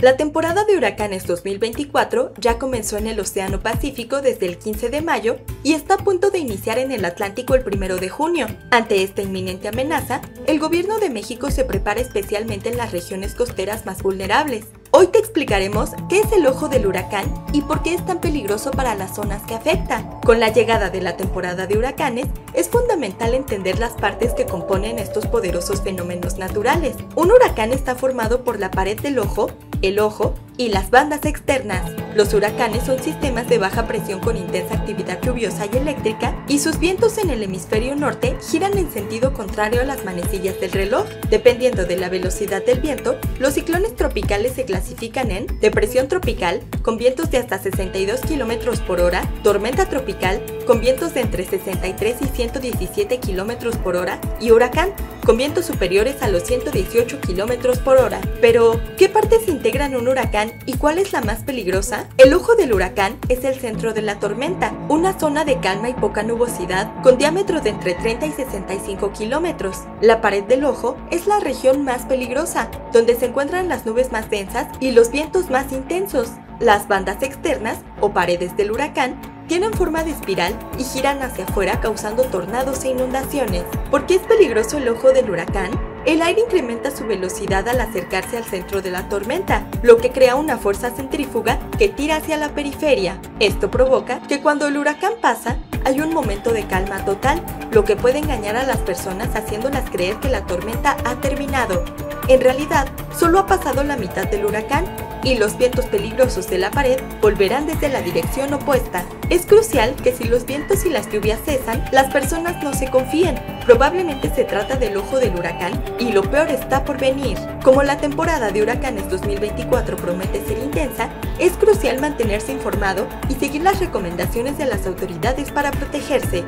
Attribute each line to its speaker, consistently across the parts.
Speaker 1: La temporada de huracanes 2024 ya comenzó en el Océano Pacífico desde el 15 de mayo y está a punto de iniciar en el Atlántico el 1 de junio. Ante esta inminente amenaza, el gobierno de México se prepara especialmente en las regiones costeras más vulnerables. Hoy te explicaremos qué es el ojo del huracán y por qué es tan peligroso para las zonas que afecta. Con la llegada de la temporada de huracanes, es fundamental entender las partes que componen estos poderosos fenómenos naturales. Un huracán está formado por la pared del ojo, el ojo y las bandas externas. Los huracanes son sistemas de baja presión con intensa actividad lluviosa y eléctrica y sus vientos en el hemisferio norte giran en sentido contrario a las manecillas del reloj. Dependiendo de la velocidad del viento, los ciclones tropicales se clasifican en depresión tropical con vientos de hasta 62 km por hora, tormenta tropical con vientos de entre 63 y 117 km por hora y huracán con vientos superiores a los 118 km por hora. Pero, ¿qué partes integran un huracán y cuál es la más peligrosa? El ojo del huracán es el centro de la tormenta, una zona de calma y poca nubosidad con diámetro de entre 30 y 65 kilómetros. La pared del ojo es la región más peligrosa, donde se encuentran las nubes más densas y los vientos más intensos. Las bandas externas, o paredes del huracán, tienen forma de espiral y giran hacia afuera causando tornados e inundaciones. ¿Por qué es peligroso el ojo del huracán? El aire incrementa su velocidad al acercarse al centro de la tormenta, lo que crea una fuerza centrífuga que tira hacia la periferia. Esto provoca que cuando el huracán pasa, hay un momento de calma total, lo que puede engañar a las personas haciéndolas creer que la tormenta ha terminado. En realidad, solo ha pasado la mitad del huracán y los vientos peligrosos de la pared volverán desde la dirección opuesta. Es crucial que si los vientos y las lluvias cesan, las personas no se confíen. Probablemente se trata del ojo del huracán y lo peor está por venir. Como la temporada de huracanes 2024 promete ser intensa, es crucial mantenerse informado y seguir las recomendaciones de las autoridades para protegerse.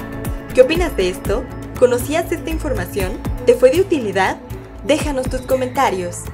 Speaker 1: ¿Qué opinas de esto? ¿Conocías esta información? ¿Te fue de utilidad? Déjanos tus comentarios.